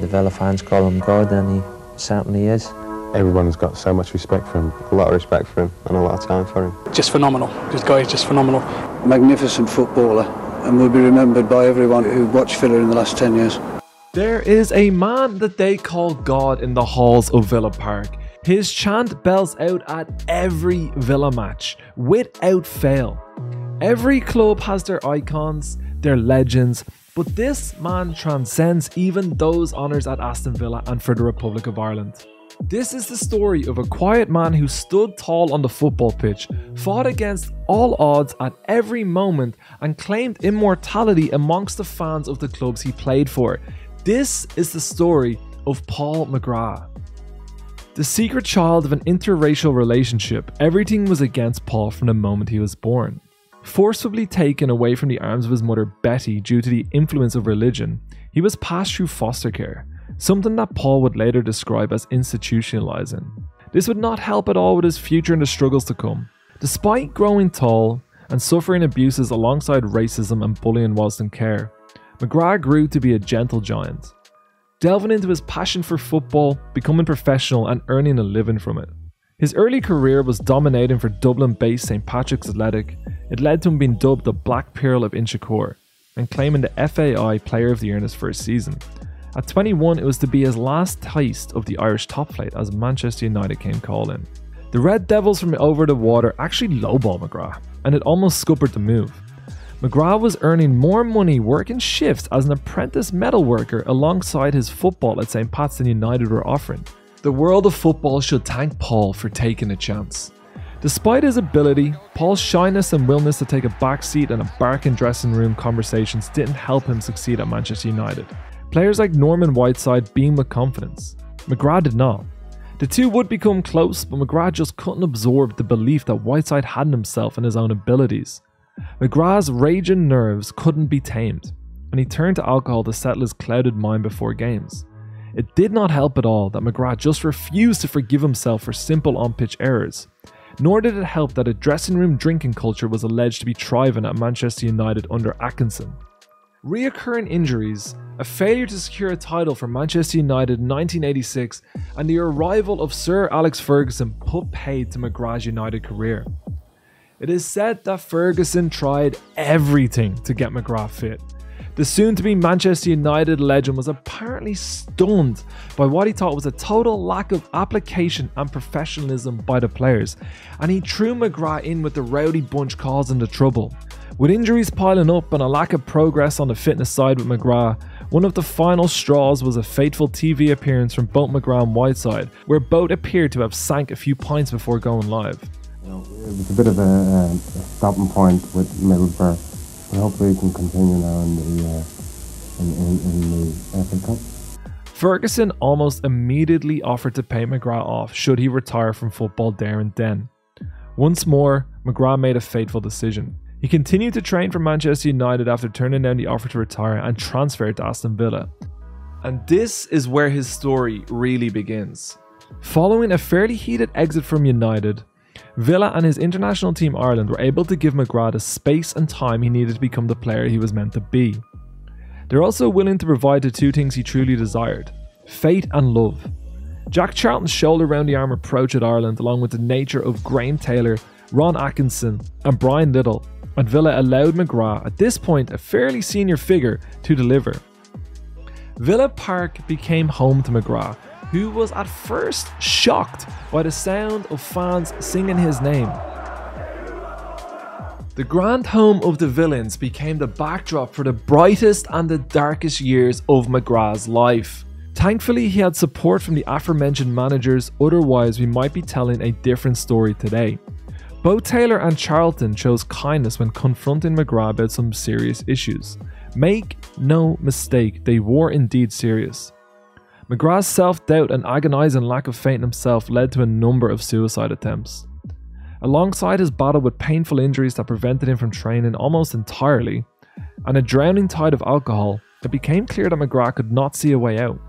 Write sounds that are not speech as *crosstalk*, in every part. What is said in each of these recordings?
The Villa fans call him God, and he certainly is. Everyone's got so much respect for him, a lot of respect for him, and a lot of time for him. Just phenomenal. This guy is just phenomenal. Magnificent footballer, and will be remembered by everyone who watched Villa in the last 10 years. There is a man that they call God in the halls of Villa Park. His chant bells out at every Villa match, without fail. Every club has their icons, their legends, but this man transcends even those honours at Aston Villa and for the Republic of Ireland. This is the story of a quiet man who stood tall on the football pitch, fought against all odds at every moment, and claimed immortality amongst the fans of the clubs he played for. This is the story of Paul McGrath. The secret child of an interracial relationship, everything was against Paul from the moment he was born. Forcibly taken away from the arms of his mother Betty due to the influence of religion, he was passed through foster care, something that Paul would later describe as institutionalizing. This would not help at all with his future and the struggles to come. Despite growing tall and suffering abuses alongside racism and bullying whilst in care, McGrath grew to be a gentle giant delving into his passion for football, becoming professional, and earning a living from it. His early career was dominating for Dublin based St Patrick's Athletic. It led to him being dubbed the Black Pearl of Inchicore and claiming the FAI Player of the Year in his first season. At 21, it was to be his last taste of the Irish top flight as Manchester United came calling. The Red Devils from over the water actually lowballed McGrath, and it almost scuppered the move. McGrath was earning more money working shifts as an apprentice metalworker alongside his football at St. Than United were offering. The world of football should thank Paul for taking a chance. Despite his ability, Paul's shyness and willingness to take a backseat in a barking dressing room conversations didn't help him succeed at Manchester United. Players like Norman Whiteside beamed with confidence. McGrath did not. The two would become close, but McGrath just couldn't absorb the belief that Whiteside had in himself and his own abilities. McGrath's raging nerves couldn't be tamed, and he turned to alcohol to settle his clouded mind before games. It did not help at all that McGrath just refused to forgive himself for simple on pitch errors, nor did it help that a dressing room drinking culture was alleged to be thriving at Manchester United under Atkinson. Reoccurring injuries, a failure to secure a title for Manchester United in 1986, and the arrival of Sir Alex Ferguson put paid to McGrath's United career. It is said that Ferguson tried everything to get McGrath fit. The soon to be Manchester United legend was apparently stunned by what he thought was a total lack of application and professionalism by the players, and he threw McGrath in with the rowdy bunch causing the trouble. With injuries piling up and a lack of progress on the fitness side with McGrath, one of the final straws was a fateful TV appearance from Boat McGrath and Whiteside, where Boat appeared to have sank a few pints before going live. It was a bit of a, a, a stopping point with Middlesbrough, but hopefully we can continue now in the uh, in, in, in the FA Cup. Ferguson almost immediately offered to pay McGrath off should he retire from football there and then. Once more, McGrath made a fateful decision. He continued to train for Manchester United after turning down the offer to retire and transferred to Aston Villa. And this is where his story really begins. Following a fairly heated exit from United, Villa and his international team Ireland were able to give McGrath the space and time he needed to become the player he was meant to be. They're also willing to provide the two things he truly desired fate and love. Jack Charlton's shoulder round the arm approach at Ireland, along with the nature of Graham Taylor, Ron Atkinson, and Brian Little, and Villa allowed McGrath, at this point a fairly senior figure, to deliver. Villa Park became home to McGrath, who was at first shocked by the sound of fans singing his name. The grand home of the villains became the backdrop for the brightest and the darkest years of McGrath's life. Thankfully, he had support from the aforementioned managers, otherwise, we might be telling a different story today. Both Taylor and Charlton chose kindness when confronting McGrath about some serious issues. Make no mistake, they were indeed serious. McGrath's self doubt and agonising lack of faith in himself led to a number of suicide attempts. Alongside his battle with painful injuries that prevented him from training almost entirely, and a drowning tide of alcohol, it became clear that McGrath could not see a way out.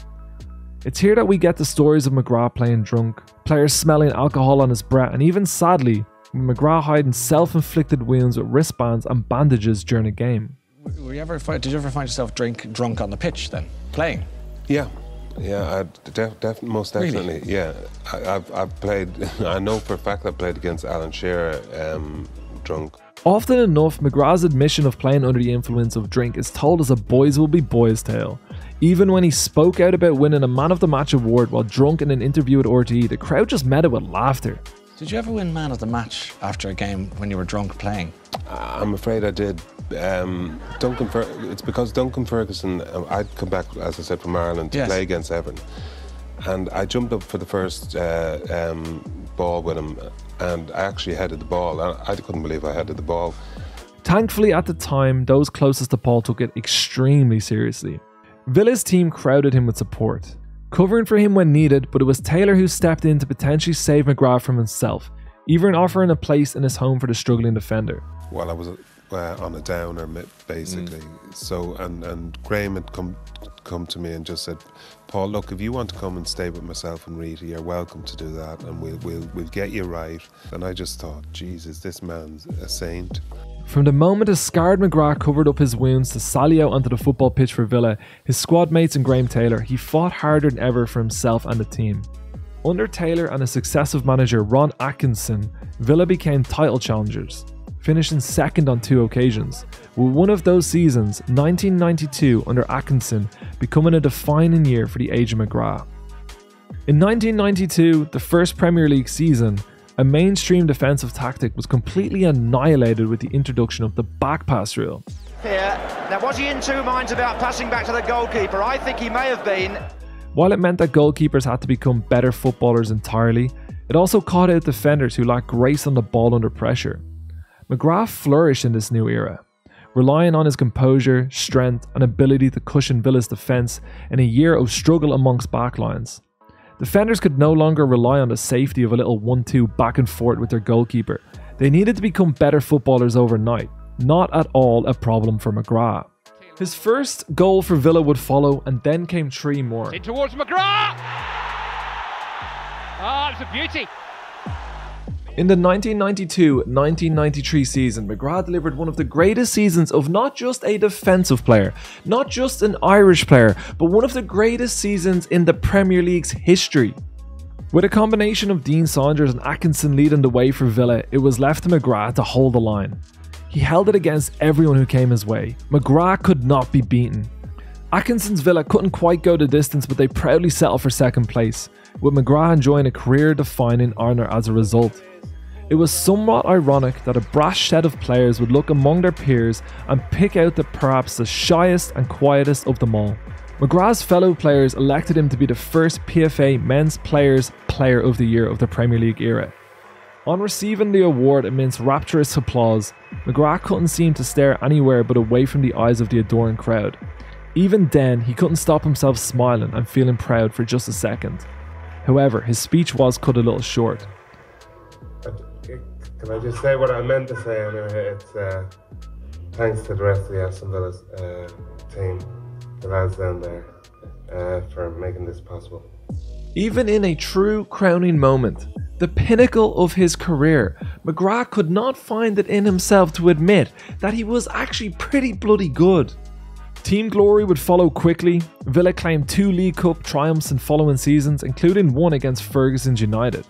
It's here that we get the stories of McGrath playing drunk, players smelling alcohol on his breath, and even sadly, McGrath hiding self inflicted wounds with wristbands and bandages during a game. Were you ever, did you ever find yourself drink, drunk on the pitch then, playing? Yeah, Yeah, I def, def, most Really? definitely. Yeah, I, I've, I've played. *laughs* I know for a fact I played against Alan Shearer um, drunk. Often enough, McGrath's admission of playing under the influence of drink is told as a boys will be boys tale. Even when he spoke out about winning a Man of the Match award while drunk in an interview at RTE, the crowd just met it with laughter. Did you ever win man of the match after a game when you were drunk playing? I'm afraid I did. Um, Duncan, Fer- it's because Duncan Ferguson. um, I'd come back, as I said, from Ireland to Yes. play against Everton, and I jumped up for the first uh, um, ball with him, and I actually headed the ball. I, I couldn't believe I headed the ball. Thankfully, at the time, those closest to Paul took it extremely seriously. Villa's team crowded him with support, covering for him when needed, but it was Taylor who stepped in to potentially save McGrath from himself, even offering a place in his home for the struggling defender. while I was uh, on a downer, mi- basically. So, and and Graham had come come to me and just said, "Paul, look, if you want to come and stay with myself and Rita, you're welcome to do that, and we'll we'll we'll get you right." And I just thought, Jesus, this man's a saint. From the moment a scarred McGrath covered up his wounds to sally out onto the football pitch for Villa, his squad mates and Graham Taylor, he fought harder than ever for himself and the team. Under Taylor and his successive manager Ron Atkinson, Villa became title challengers, finishing second on two occasions, with one of those seasons, 1992, under Atkinson, becoming a defining year for the age of McGrath. In 1992, the first Premier League season, a mainstream defensive tactic was completely annihilated with the introduction of the back pass rule. here. Now, was he in two minds about passing back to the goalkeeper? I think he may have been. While it meant that goalkeepers had to become better footballers entirely, it also caught out defenders who lacked grace on the ball under pressure. McGrath flourished in this new era, relying on his composure, strength, and ability to cushion Villa's defence in a year of struggle amongst backlines. Defenders could no longer rely on the safety of a little 1 2 back and forth with their goalkeeper. They needed to become better footballers overnight, not at all a problem for McGrath. His first goal for Villa would follow, and then came three more. In towards McGrath. Ah, it's a beauty. In the 1992-1993 season, McGrath delivered one of the greatest seasons of not just a defensive player, not just an Irish player, but one of the greatest seasons in the Premier League's history. With a combination of Dean Saunders and Atkinson leading the way for Villa, it was left to McGrath to hold the line. He held it against everyone who came his way. McGrath could not be beaten. Atkinson's Villa couldn't quite go the distance, but they proudly settled for second place, with McGrath enjoying a career defining honour as a result. It was somewhat ironic that a brash set of players would look among their peers and pick out the perhaps the shyest and quietest of them all. McGrath's fellow players elected him to be the first PFA Men's Players Player of the Year of the Premier League era. On receiving the award amidst rapturous applause, McGrath couldn't seem to stare anywhere but away from the eyes of the adoring crowd. Even then, he couldn't stop himself smiling and feeling proud for just a second. However, his speech was cut a little short. Can I just say what I meant to say anyway? It's uh, thanks to the rest of the Aston Villa uh, team, the lads down there, uh, for making this possible. Even in a true crowning moment, the pinnacle of his career, McGrath could not find it in himself to admit that he was actually pretty bloody good. Team glory would follow quickly. Villa claimed two League Cup triumphs in following seasons, including one against Ferguson's United.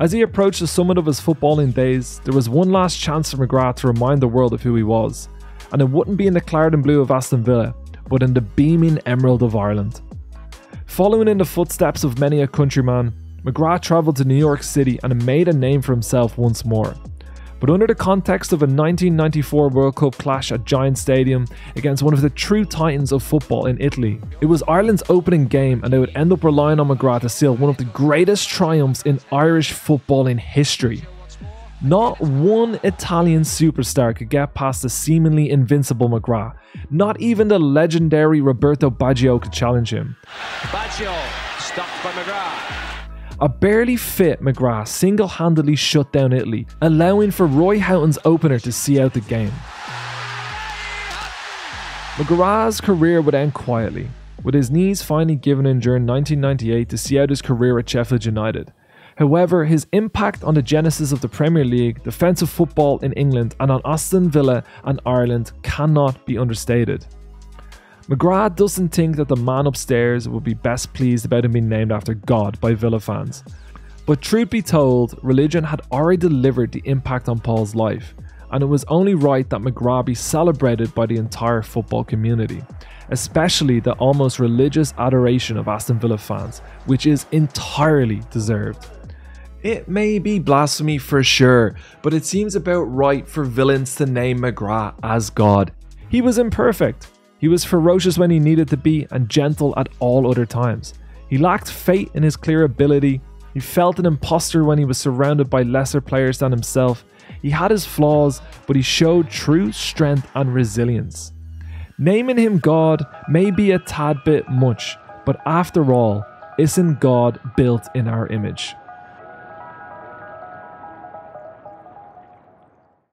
As he approached the summit of his footballing days, there was one last chance for McGrath to remind the world of who he was, and it wouldn't be in the claret and blue of Aston Villa, but in the beaming emerald of Ireland. Following in the footsteps of many a countryman, McGrath travelled to New York City and made a name for himself once more. But under the context of a 1994 World Cup clash at Giant Stadium against one of the true titans of football in Italy, it was Ireland's opening game and they would end up relying on McGrath to seal one of the greatest triumphs in Irish football in history. Not one Italian superstar could get past the seemingly invincible McGrath. Not even the legendary Roberto Baggio could challenge him. Baggio stopped by McGrath. A barely fit McGrath single handedly shut down Italy, allowing for Ray Houghton's opener to see out the game. McGrath's career would end quietly, with his knees finally given in during 1998 to see out his career at Sheffield United. However, his impact on the genesis of the Premier League, defensive football in England, and on Aston Villa and Ireland cannot be understated. McGrath doesn't think that the man upstairs would be best pleased about him being named after God by Villa fans. But truth be told, religion had already delivered the impact on Paul's life, and it was only right that McGrath be celebrated by the entire football community, especially the almost religious adoration of Aston Villa fans, which is entirely deserved. It may be blasphemy for sure, but it seems about right for villains to name McGrath as God. He was imperfect. He was ferocious when he needed to be and gentle at all other times. He lacked faith in his clear ability. He felt an imposter when he was surrounded by lesser players than himself. He had his flaws, but he showed true strength and resilience. Naming him God may be a tad bit much, but after all, isn't God built in our image?